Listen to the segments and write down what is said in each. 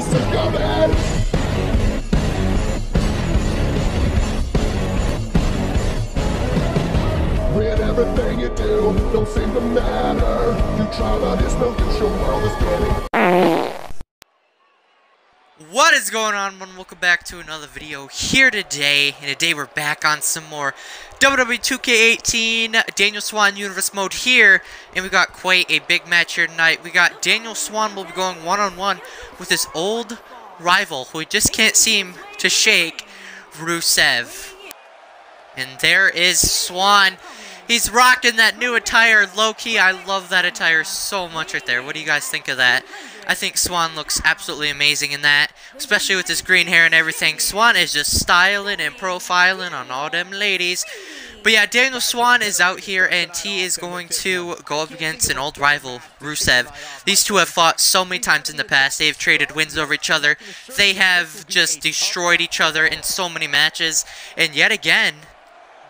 it. Everything you do don't seem to matter. You try but it's no use, your world is spinning. What is going on, everyone? Welcome back to another video here today. And today we're back on some more WWE 2K18 Daniel Swann Universe mode here. And we got quite a big match here tonight. We got Daniel Swann will be going one-on-one -on -one with his old rival, who he just can't seem to shake, Rusev. And there is Swann. He's rocking that new attire, low-key. I love that attire so much right there. What do you guys think of that? I think Swann looks absolutely amazing in that, especially with his green hair and everything. Swann is just styling and profiling on all them ladies. But yeah, Daniel Swann is out here, and he is going to go up against an old rival, Rusev. These two have fought so many times in the past. They've traded wins over each other. They have just destroyed each other in so many matches. And yet again,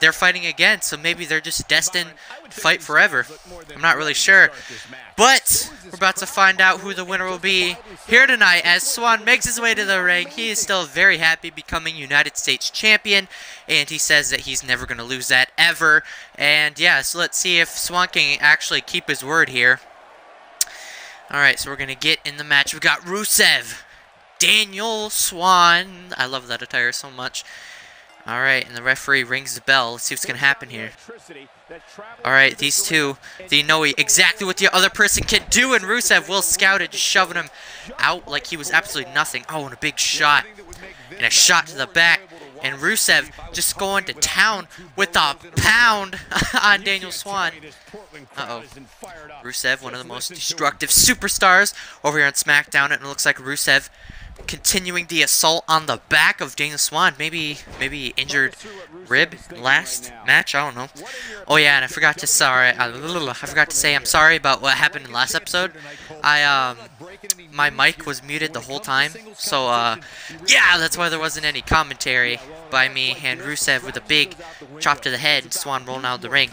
they're fighting again, so maybe they're just destined to fight forever. I'm not really sure. But we're about to find out who the winner will be here tonight as Swann makes his way to the ring. He is still very happy becoming United States champion, and he says that he's never going to lose that ever. And yeah, so let's see if Swann can actually keep his word here. Alright, so we're going to get in the match. We've got Rusev, Daniel Swann. I love that attire so much. Alright, and the referee rings the bell. Let's see what's to happen here. Alright, these two, they know exactly what the other person can do, and Rusev will scout it, just shoving him out like he was absolutely nothing. Oh, and a big shot. And a shot to the back. And Rusev just going to town with a pound on Daniel Swann. Uh-oh. Rusev, one of the most destructive superstars over here on SmackDown, and it looks like Rusev continuing the assault on the back of Daniel Swann. Maybe maybe injured rib last match. I don't know. Oh yeah, and I forgot to sorry. I, forgot to say I'm sorry about what happened in last episode. I um my mic was muted the whole time. So uh yeah, that's why there wasn't any commentary by me and Rusev with a big chop to the head Swann rolling out of the ring.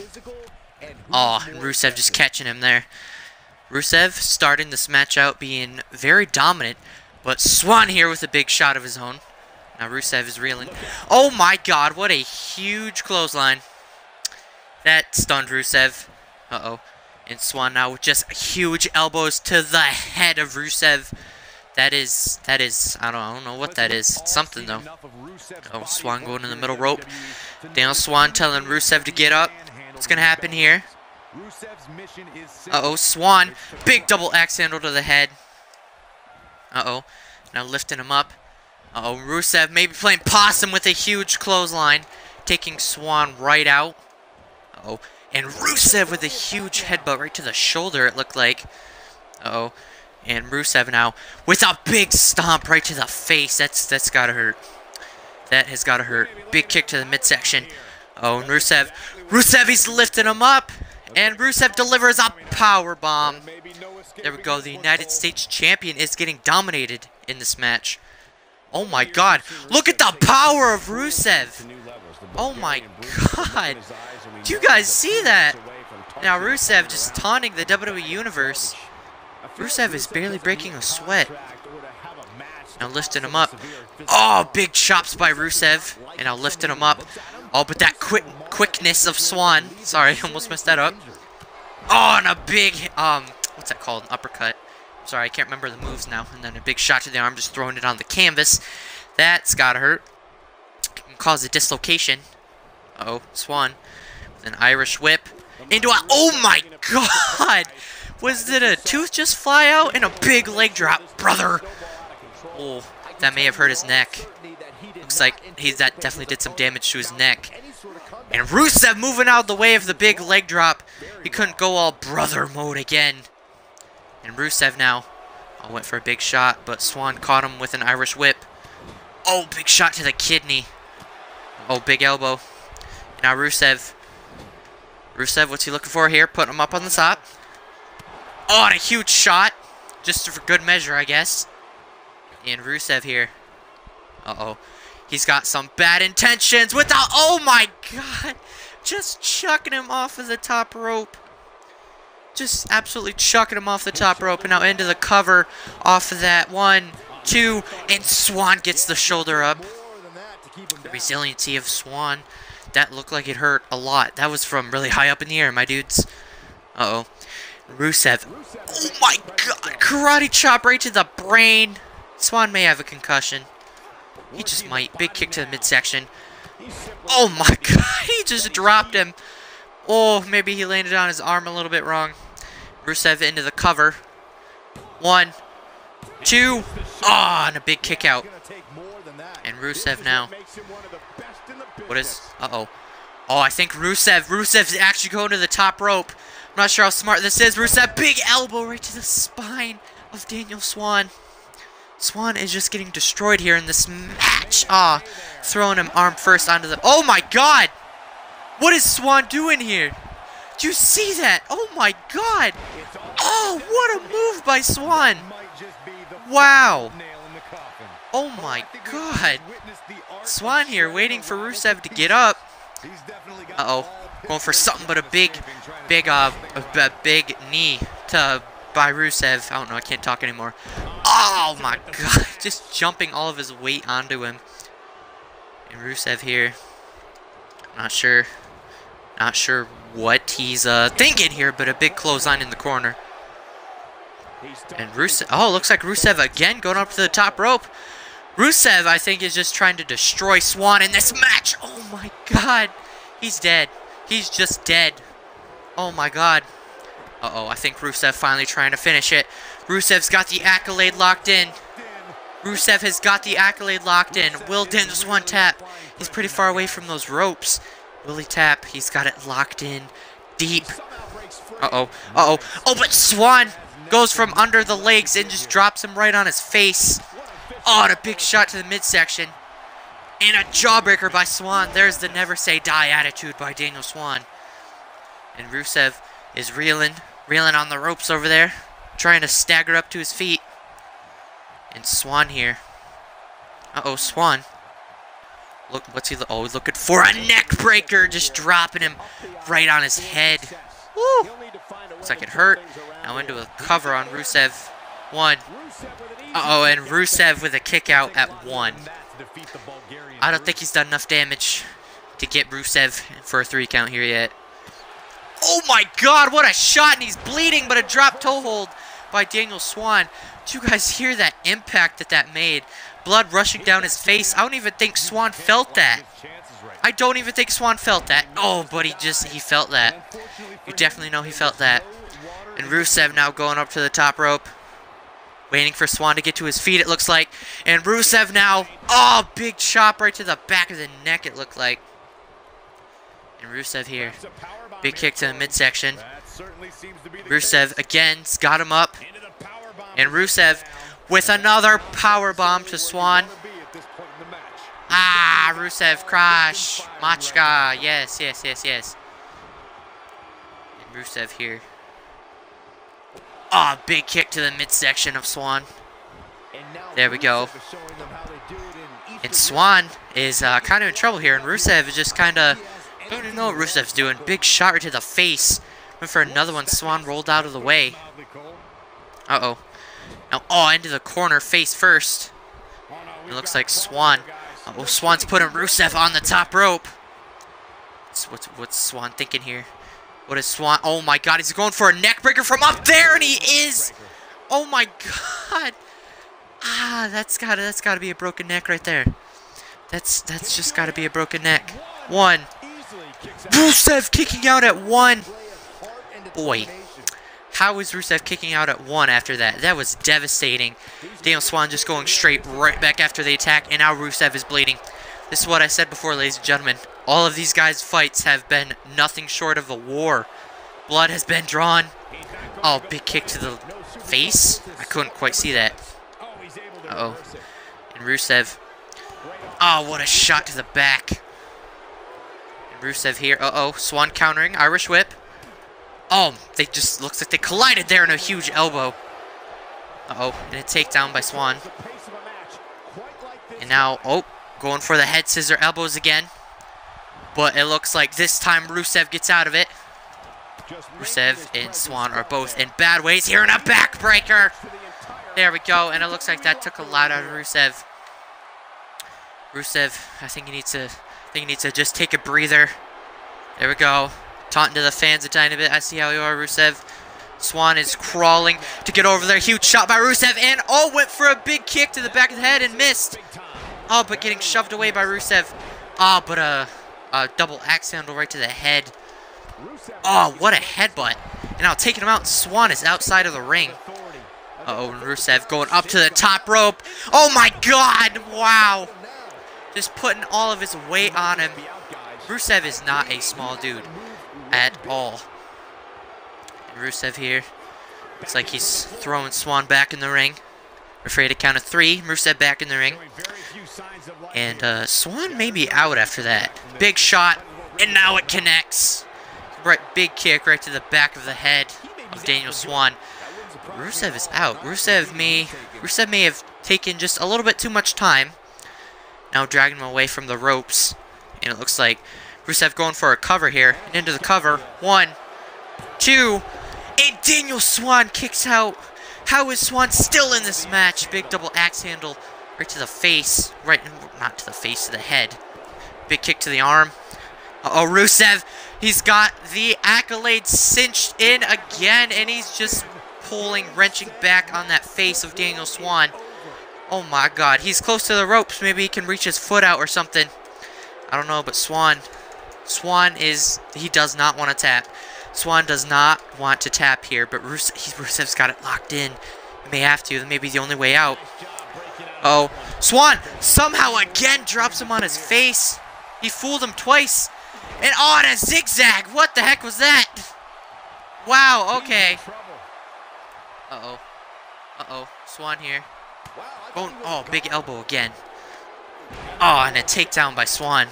Oh, and Rusev just catching him there. Rusev starting this match out being very dominant. But Swann here with a big shot of his own. Now Rusev is reeling. Oh my god, what a huge clothesline. That stunned Rusev. Uh-oh. And Swann now with just huge elbows to the head of Rusev. That is, that is, I don't, I don't know what that is. It's something though. Oh, Swann going in the middle rope. Daniel Swann telling Rusev to get up. What's going to happen here? Uh-oh, Swann. Big double axe handle to the head. Uh-oh. Now lifting him up. Uh oh Rusev maybe playing possum with a huge clothesline. Taking Swann right out. Uh oh And Rusev with a huge headbutt right to the shoulder, it looked like. Uh oh And Rusev now with a big stomp right to the face. That's That's gotta hurt. That has gotta hurt. Big kick to the midsection. Oh, and Rusev. Rusev, he's lifting him up. And Rusev delivers a power bomb. There we go. The United States champion is getting dominated in this match. Oh my god. Look at the power of Rusev. Oh my god. Do you guys see that? Now Rusev just taunting the WWE Universe. Rusev is barely breaking a sweat. Now lifting oh, him up. Oh, big chops by Rusev. And now lifting him up. Oh, but that quick quickness of Swann. Sorry, almost messed that up. Oh, and a big, um, what's that called? An uppercut. Sorry, I can't remember the moves now. And then a big shot to the arm, just throwing it on the canvas. That's gotta hurt. Can cause a dislocation. Uh oh Swann. With an Irish whip. Into a, oh my god! Was it a tooth just fly out? And a big leg drop, brother! Oh, that may have hurt his neck. Looks like he that definitely did some damage to his neck. And Rusev moving out of the way of the big leg drop. He couldn't go all brother mode again. And Rusev now I went for a big shot, but Swann caught him with an Irish whip. Oh, big shot to the kidney. Oh, big elbow. Now Rusev. Rusev, what's he looking for here? Putting him up on the top. Oh, and a huge shot. Just for good measure, I guess. And Rusev here. Uh-oh. He's got some bad intentions with the... Oh, my God. Just chucking him off of the top rope. Just absolutely chucking him off the top rope. And now into the cover off of that. One, two, and Swann gets the shoulder up. The resiliency of Swann. That looked like it hurt a lot. That was from really high up in the air, my dudes. Uh-oh. Rusev. Oh my god! Karate chop right to the brain. Swann may have a concussion. He just might. Big kick to the midsection. Oh my god, he just dropped him. Oh, maybe he landed on his arm a little bit wrong. Rusev into the cover. One, two, ah, oh, and a big kick out. And Rusev now. What is, uh-oh. Oh, I think Rusev, Rusev's actually going to the top rope. I'm not sure how smart this is. Rusev, big elbow right to the spine of Daniel Swann. Swann is just getting destroyed here in this match. Ah, throwing him arm first onto the... Oh my god! What is Swann doing here? Do you see that? Oh my god! Oh, what a move by Swann! Wow! Oh my god! Swann here waiting for Rusev to get up. Uh-oh. Going for something but a big, big, uh, a, big knee to by Rusev. I don't know, I can't talk anymore. Oh my god, just jumping all of his weight onto him. And Rusev here, not sure, not sure what he's uh, thinking here, but a big clothesline in the corner. And Rusev, oh, looks like Rusev again going up to the top rope. Rusev, I think, is just trying to destroy Swann in this match. Oh my god, he's dead. He's just dead. Oh my god. Uh-oh, I think Rusev finally trying to finish it. Rusev's got the accolade locked in. Rusev has got the accolade locked in. Will Daniel Swann tap. He's pretty far away from those ropes. Will he tap? He's got it locked in deep. Uh-oh. Uh-oh. Oh, but Swann goes from under the legs and just drops him right on his face. Oh, and a big shot to the midsection. And a jawbreaker by Swann. There's the never say die attitude by Daniel Swann. And Rusev is reeling, reeling on the ropes over there, trying to stagger up to his feet. And Swann here. Uh-oh, Swann. Look, what's he? Oh, looking for a neck breaker, just dropping him right on his head. Woo! Looks like it hurt. Now into a cover on Rusev. One. Uh-oh, and Rusev with a kick out at one. I don't think he's done enough damage to get Rusev for a three count here yet. Oh my god, what a shot, and he's bleeding, but a drop toe hold by Daniel Swann. Do you guys hear that impact that that made? Blood rushing down his face. I don't even think Swann felt that. I don't even think Swann felt that. Oh, but he just, he felt that. You definitely know he felt that. And Rusev now going up to the top rope. Waiting for Swann to get to his feet, it looks like. And Rusev now, oh, big chop right to the back of the neck, it looked like. And Rusev here. Big kick to the midsection. Rusev again's got him up. And Rusev with another power bomb to Swann. Ah, Rusev Crush. Machka. Yes, yes, yes, yes. And Rusev here. Ah, oh, big kick to the midsection of Swann. There we go. And Swann is uh, kind of in trouble here, and Rusev is just kind of don't even know what Rusev's doing. Big shot right to the face. Went for another one. Swann rolled out of the way. Uh-oh. Now, oh, into the corner, face first. It looks like Swann. Uh oh, Swann's putting Rusev on the top rope. What's, what's, Swann thinking here? What is Swann? Oh my god, he's going for a neck breaker from up there, and he is! Oh my god! Ah, that's gotta, that's gotta be a broken neck right there. That's, that's just gotta be a broken neck. One, Rusev kicking out at one. Boy, how is Rusev kicking out at one after that? That was devastating. Daniel Swann just going straight right back after the attack, and now Rusev is bleeding. This is what I said before, ladies and gentlemen. All of these guys' fights have been nothing short of a war. Blood has been drawn. Oh, big kick to the face? I couldn't quite see that. Uh oh And Rusev. Oh, what a shot to the back. Rusev here. Uh-oh. Swann countering. Irish whip. Oh, they just looks like they collided there in a huge elbow. Uh-oh. And a takedown by Swann. And now, oh, going for the head scissor elbows again. But it looks like this time Rusev gets out of it. Rusev and Swann are both in bad ways here in a backbreaker. There we go, and it looks like that took a lot out of Rusev. Rusev, I think he needs to, think he needs to just take a breather. There we go. Taunting to the fans a tiny bit. I see how you are, Rusev. Swann is crawling to get over there. Huge shot by Rusev, and oh, went for a big kick to the back of the head and missed. Oh, but getting shoved away by Rusev. Oh, but a, a double axe handle right to the head. Oh, what a headbutt. And now taking him out, Swann is outside of the ring. Uh-oh, Rusev going up to the top rope. Oh my god, wow. Just putting all of his weight on him. Rusev is not a small dude at all. Rusev here. Looks like he's throwing Swann back in the ring. Afraid to count of three. Rusev back in the ring. And uh, Swann may be out after that. Big shot. And now it connects. Right, big kick right to the back of the head of Daniel Swann. Rusev is out. Rusev may Rusev may have taken just a little bit too much time. Now dragging him away from the ropes. And it looks like Rusev going for a cover here. And into the cover. One, two, and Daniel Swann kicks out. How is Swann still in this match? Big double axe handle right to the face. Right, not to the face, to the head. Big kick to the arm. Uh oh Rusev, he's got the accolade cinched in again, and he's just pulling, wrenching back on that face of Daniel Swann. Oh my god, he's close to the ropes. Maybe he can reach his foot out or something. I don't know, but Swann... Swann is, he does not want to tap. Swann does not want to tap here, but Rus Rusev's got it locked in. He may have to. That may be the only way out. Oh. Swann somehow again drops him on his face. He fooled him twice. And and a zigzag. What the heck was that? Wow, okay. Uh-oh. Uh-oh. Swann here. Oh, oh, big elbow again. Oh, and a takedown by Swann.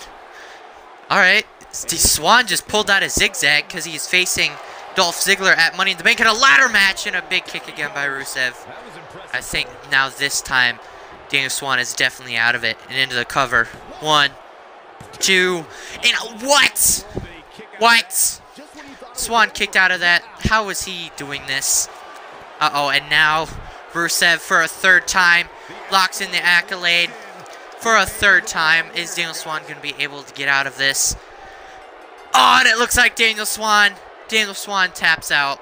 Alright. Swann just pulled out a zigzag because he's facing Dolph Ziggler at Money in the Bank in a ladder match and a big kick again by Rusev. I think now this time Daniel Swann is definitely out of it and into the cover. One, two, and what? What? Swann kicked out of that. How is he doing this? Uh-oh, and now Rusev for a third time locks in the accolade. For a third time, is Daniel Swann going to be able to get out of this? Oh, and it looks like Daniel Swann. Daniel Swann taps out.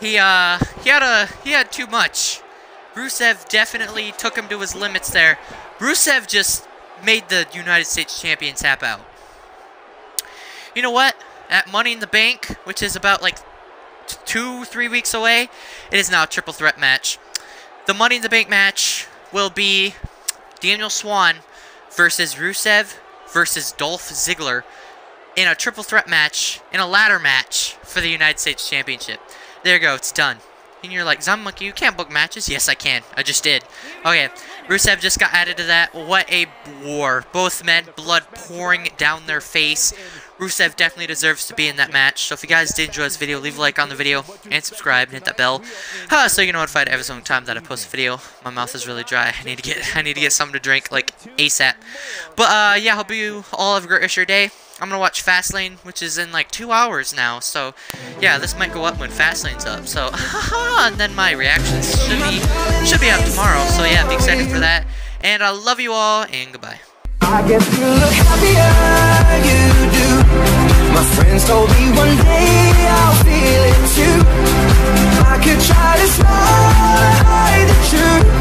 He uh he had a he had too much. Rusev definitely took him to his limits there. Rusev just made the United States champion tap out. You know what? At Money in the Bank, which is about like two, three weeks away, it is now a triple threat match. The Money in the Bank match will be Daniel Swann versus Rusev versus Dolph Ziggler in a triple threat match, in a ladder match for the United States Championship. There you go, it's done. And you're like, Zombie you can't book matches? Yes, I can. I just did. Okay, Rusev just got added to that. What a war. Both men, blood pouring down their face. Rusev definitely deserves to be in that match. So if you guys did enjoy this video, leave a like on the video and subscribe and hit that bell uh, so you get notified every single time that I post a video. My mouth is really dry. I need to get I need to get something to drink like ASAP. But uh, yeah, hope you all have a great rest of your day. I'm gonna watch Fastlane, which is in like two hours now. So, yeah, this might go up when Fastlane's up. So, haha, and then my reactions should be should be up tomorrow. So yeah, be excited for that. And I love you all, and goodbye. I guess you look happier, you do. My friends told me one day I'll feel it too. I could try to smile hide the truth.